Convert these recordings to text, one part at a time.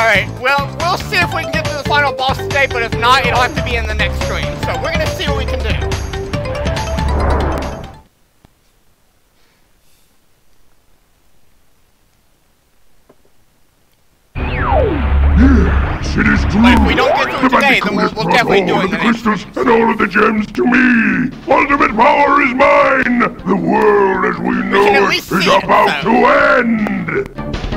Alright, well, we'll see if we can get to the final boss today, but if not, it'll have to be in the next stream. So we're gonna see what we can do. Yes, it is true. But if we don't get through the today, then we'll- we'll definitely do it of the the crystals and all of the gems to me. Ultimate power is mine. The world as we know can at it see it, so. to end.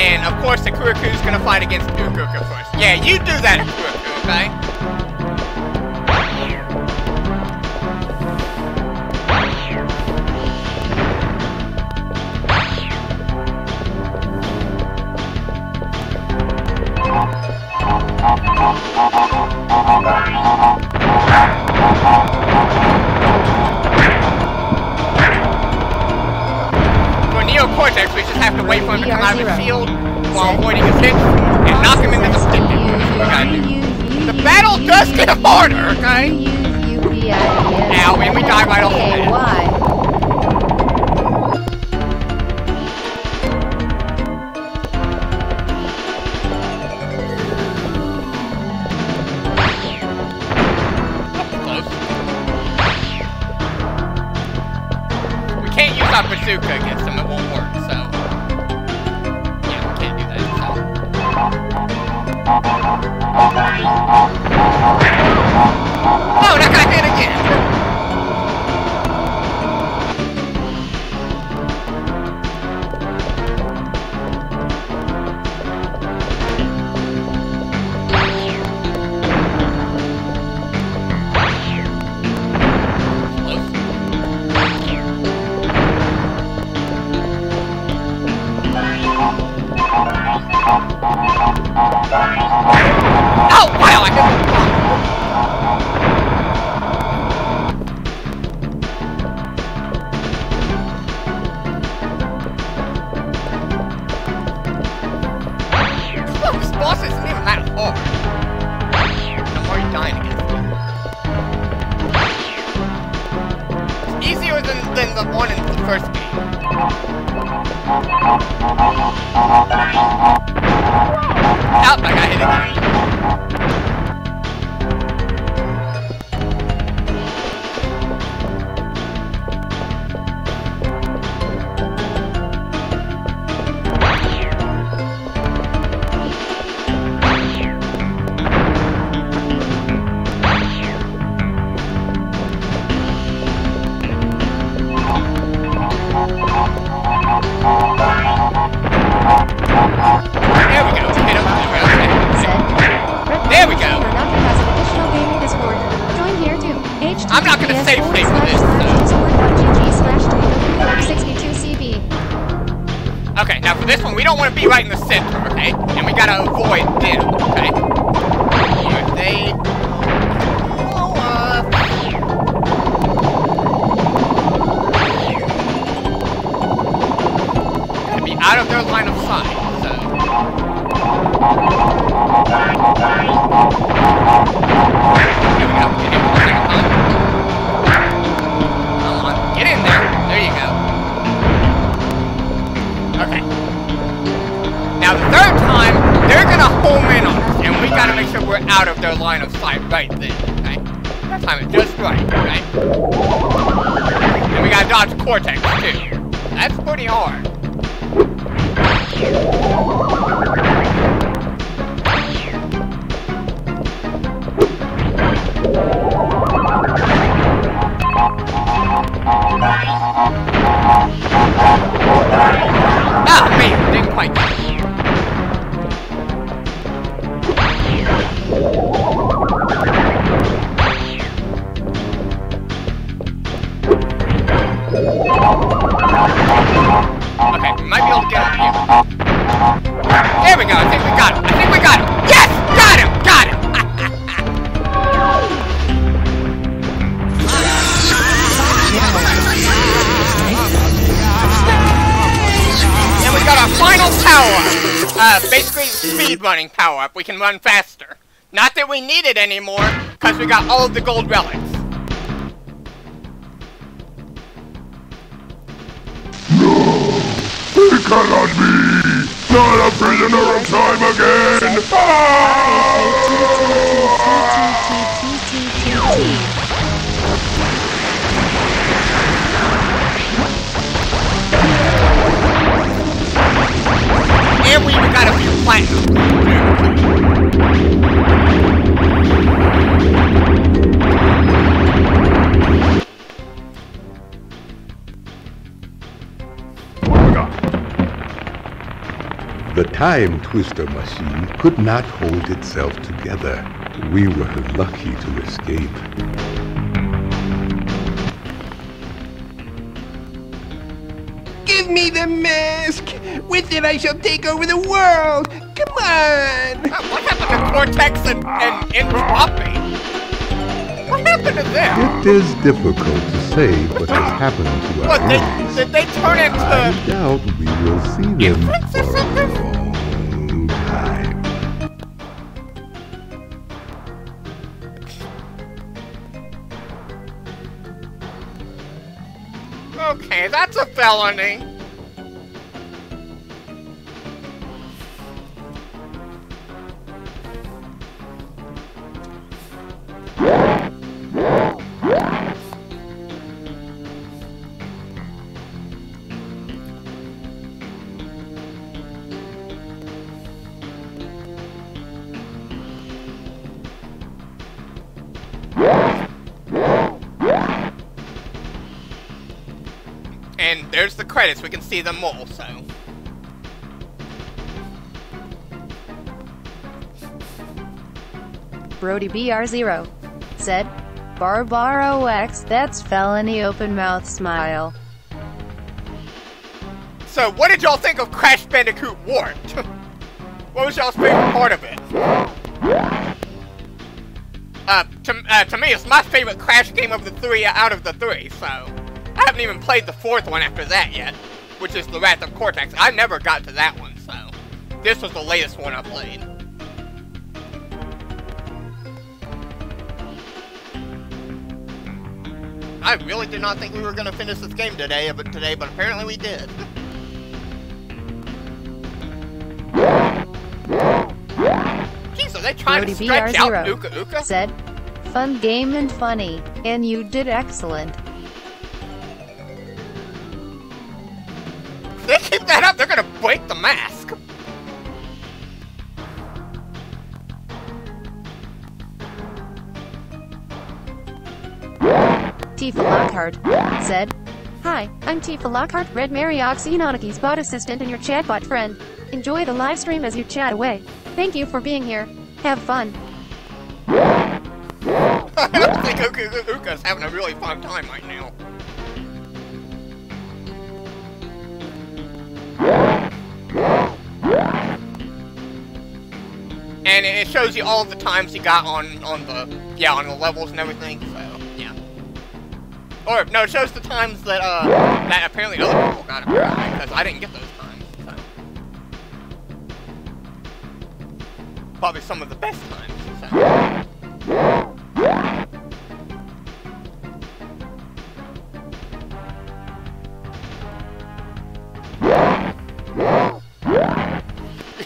And of course, the Aku Aku's gonna fight against Uka Uka first. Yeah, you do that, Aku Aku, okay? Have to wait for him to come out of the while avoiding his hits and knock him into the stick. The battle does get harder, okay? Ow, and we die right off the bat. We can't use our bazooka against Oh, that got hit again! Save state for this, Okay, now for this one, we don't want to be right in the center, okay? And we gotta avoid them, okay? Here they. To be out of their line of sight, so. Here we go. Get in one out of their line of sight right then, okay? That time it just right, okay? And we gotta dodge Cortex, too. That's pretty hard. Power! Uh, basically speed running power up. We can run faster. Not that we need it anymore, because we got all of the gold relics. No! It cannot be. Not a prisoner of time again! And The time twister machine could not hold itself together. We were lucky to escape. Give me the mask! With it I shall take over the world! Come on! Uh, What happened to Cortex and, and, and Tropy? Happened to them? It is difficult to say what has happened to What, our they, did they turn I into... doubt we will see them for a long time. Okay, that's a felony. Credits, we can see them all, so... Brody BR0 said, Barbaro X, that's felony open mouth smile. So, what did y'all think of Crash Bandicoot Warped? what was y'all's favorite part of it? Uh, to, uh, to me, it's my favorite Crash game of the three out of the three, so... I haven't even played the fourth one after that yet, which is The Wrath of Cortex. I never got to that one, so... This was the latest one I played. I really did not think we were gonna finish this game today, but today, but apparently we did. Jeez, are they trying Brody to stretch BR0 Uka Uka? said, Fun game and funny, and you did excellent. They're gonna break the mask. Tifa Lockhart said, Hi, I'm Tifa Lockhart, Red Mary Oxynonicky's bot assistant and your chatbot friend. Enjoy the live stream as you chat away. Thank you for being here. Have fun. I don't think Uka Uka Uka's having a really fun time right now. And it shows you all the times you got on on the yeah on the levels and everything. So yeah. Or no, it shows the times that uh that apparently other people got because I didn't get those times. So. Probably some of the best times. So.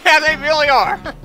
Yeah, they really are.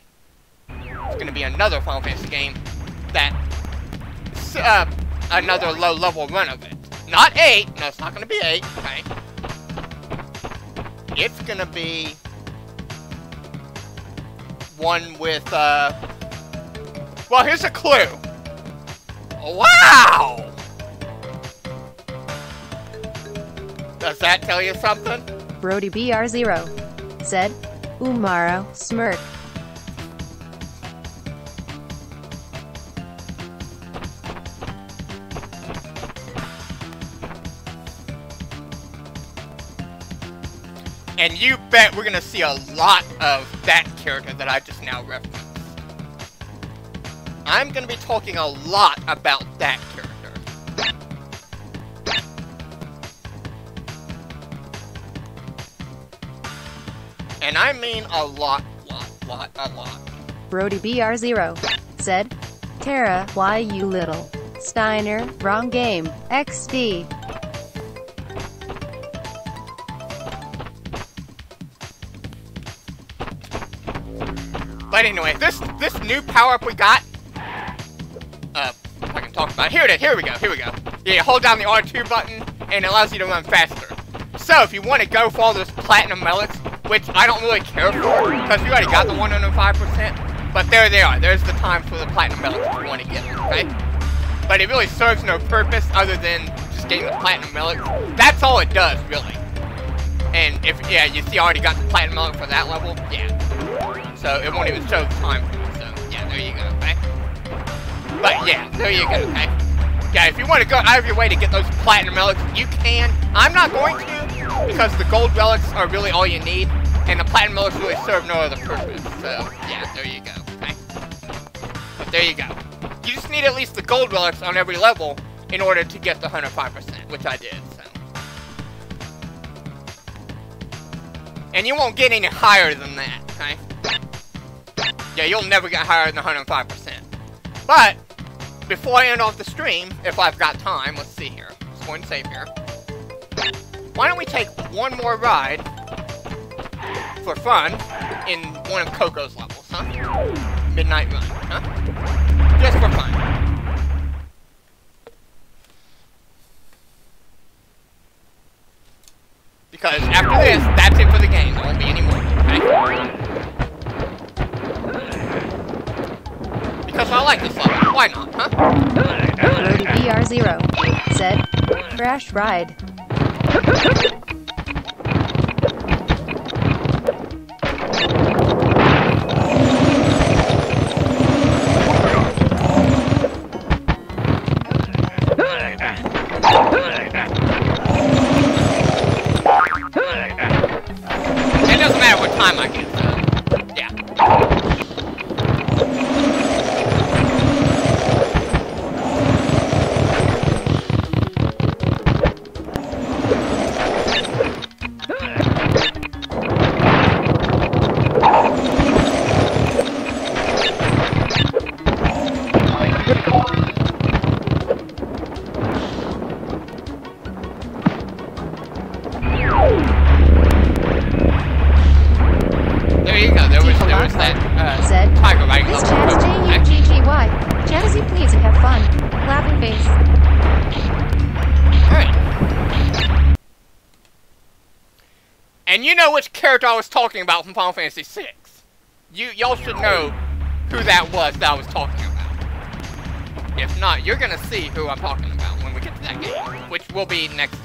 going to to going to be another Final Fantasy game. But it's not going to be 7 or 4 again. It's going to be another Final Fantasy game that. Uh, another low level run of it. Not 8. No, it's not going to be 8, okay? It's gonna be one with, uh... Well, here's a clue. Wow! Does that tell you something? Brody BR0 said, Umaro smirk. And you bet we're gonna see a lot of that character that I just now referenced. I'm gonna be talking a lot about that character. And I mean a lot, lot, lot, a lot. Brody BR0 said, Terra, why you little? Steiner, wrong game. XD. But anyway, this this new power up we got. Uh, I can talk about it. Here it is. Here we go. Here we go. Yeah, hold down the R2 button, and it allows you to run faster. So if you want to go for all those platinum relics, which I don't really care for, because you already got the 105%, but there they are. There's the time for the platinum relics if you want to get okay? But it really serves no purpose other than just getting the platinum relics. That's all it does, really. And if, yeah, you see I already got the platinum relic for that level, yeah. So it won't even show time for you, so yeah, there you go, okay? But yeah, there you go, okay? Yeah, if you want to go out of your way to get those platinum relics, you can. I'm not going to, because the gold relics are really all you need, and the platinum relics really serve no other purpose. So, yeah, there you go, okay? But there you go. You just need at least the gold relics on every level in order to get the 105%, which I did, so. And you won't get any higher than that, okay? Yeah, you'll never get higher than 105%. But, before I end off the stream, if I've got time, let's see here. Let's go and save here. Why don't we take one more ride for fun in one of Coco's levels, huh? Midnight Run, huh? Why not, huh? Brody BR0 said, Crash ride. And you know which character I was talking about from Final Fantasy VI. You y'all should know who that was that I was talking about. If not, you're gonna see who I'm talking about when we get to that game, which will be next.